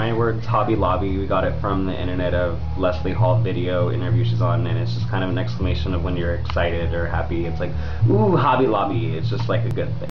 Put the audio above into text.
my word's Hobby Lobby. We got it from the internet of Leslie Hall video interview she's on, and it's just kind of an exclamation of when you're excited or happy. It's like, ooh, Hobby Lobby. It's just like a good thing.